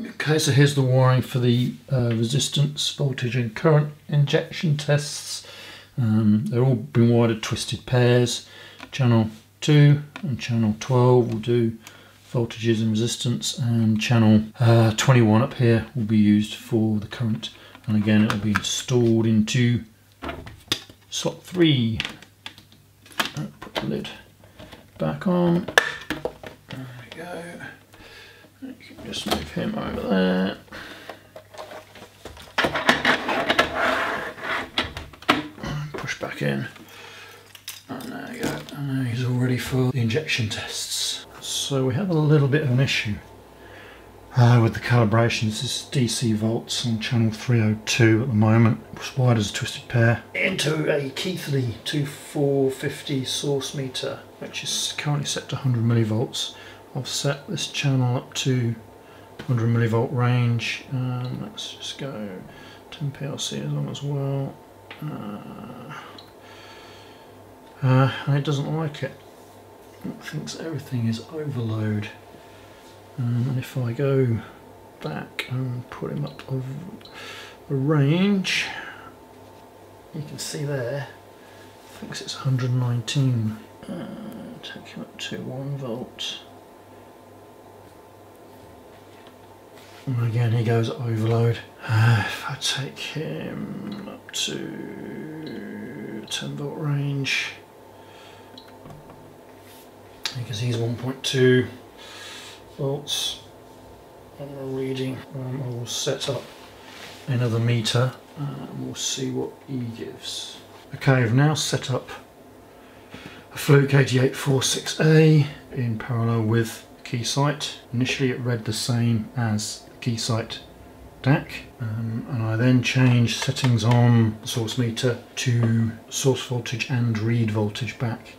Okay, so here's the wiring for the uh, resistance, voltage and current injection tests. Um, they're all been wired at twisted pairs. Channel 2 and channel 12 will do voltages and resistance and channel uh, 21 up here will be used for the current and again it will be installed into slot 3. Put the lid back on. There we go. Just move him over there. Push back in. And there you go. And he's all ready for the injection tests. So we have a little bit of an issue uh, with the calibration. This is DC volts on channel 302 at the moment. It's wired as a twisted pair into a Keithley 2450 source meter, which is currently set to 100 millivolts. I've set this channel up to 100 millivolt range. And let's just go 10 PLC is on as well. Uh, uh, and it doesn't like it. It thinks everything is overload. Um, and if I go back and put him up of the range you can see there It thinks it's 119 uh, take him up to 1 volt And again he goes overload. Uh, if I take him up to 10 volt range, because he's 1.2 volts on the reading, um, I will set up another meter and we'll see what E gives. Okay, I've now set up a Fluke 8846A in parallel with Keysight. Initially it read the same as Keysight DAQ um, and I then change settings on the source meter to source voltage and read voltage back.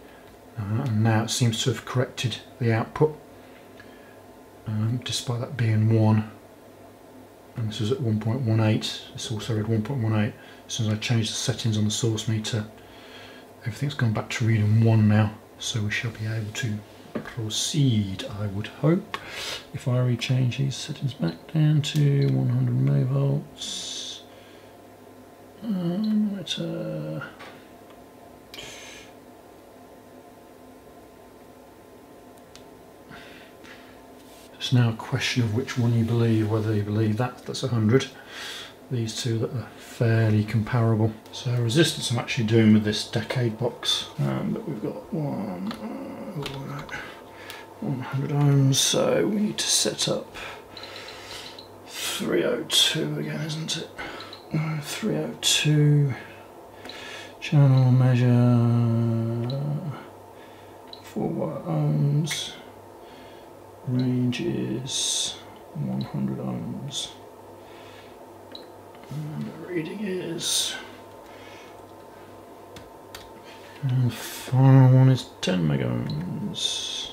Uh, and now it seems to have corrected the output um, despite that being 1 and this was at 1.18 this also read 1.18 as soon as I changed the settings on the source meter everything's gone back to reading 1 now so we shall be able to proceed, I would hope. If I rechange these settings back down to 100 millivolts, um, it's uh, it's now a question of which one you believe, whether you believe that that's 100, these two that are fairly comparable. So resistance I'm actually doing with this decade box, um, but we've got one, uh, 100 ohms, so we need to set up 302 again, isn't it? 302 channel measure 4 ohms, range is 100 ohms, and the reading is and the final one is 10 megohms.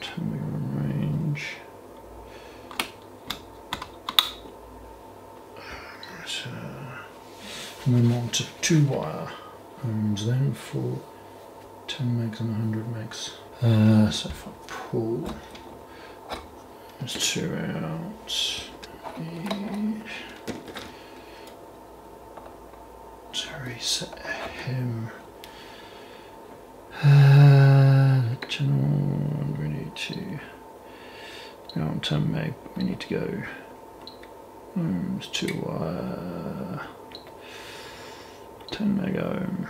10 megohm range. So, and then on to two wire and then for 10 megs and 100 megs. Uh, so if I pull there's two out. To reset him. Uh, channel, we need to go on 10 meg, we need to go ohms to uh, 10 meg ohm.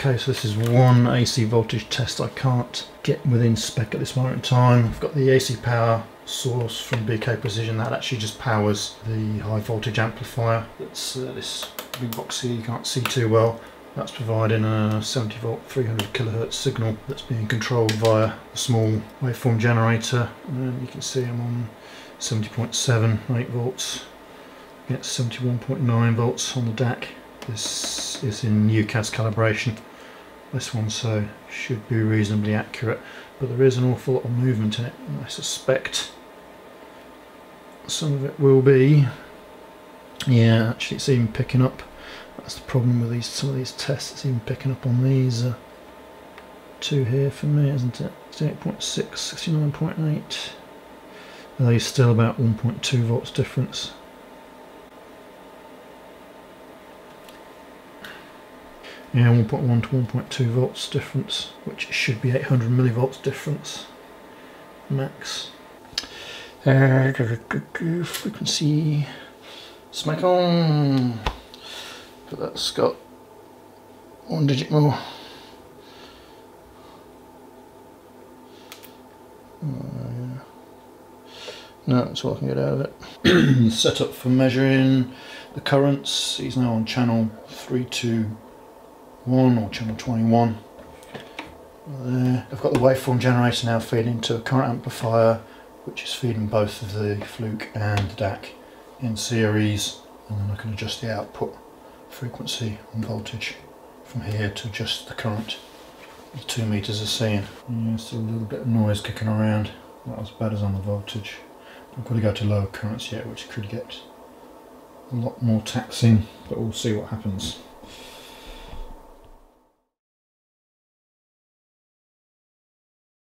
Okay, so this is one AC voltage test I can't get within spec at this moment in time. I've got the AC power source from BK Precision that actually just powers the high voltage amplifier. That's uh, this big box here you can't see too well. That's providing a 70 volt 300 kilohertz signal that's being controlled via a small waveform generator. And you can see I'm on 70.7 8 volts against 71.9 volts on the DAQ. This is in UKAS calibration this one so should be reasonably accurate but there is an awful lot of movement in it I suspect some of it will be Yeah, actually it's even picking up. That's the problem with these some of these tests. It's even picking up on these uh, two here for me, isn't it? 68.6, 69.8. Are they still about 1.2 volts difference? Yeah, 1.1 to 1.2 volts difference, which should be 800 millivolts difference max. Uh, frequency smack on, but that's got one digit more. Oh, no, that's all I can get out of it. Set up for measuring the currents. He's now on channel 321 or channel 21. There. I've got the waveform generator now feeding into a current amplifier which is feeding both of the Fluke and the DAQ in series and then I can adjust the output frequency and voltage from here to adjust the current the 2 meters are seeing. Yeah, still a little bit of noise kicking around, not as bad as on the voltage. I've got to go to lower currents yet which could get a lot more taxing but we'll see what happens.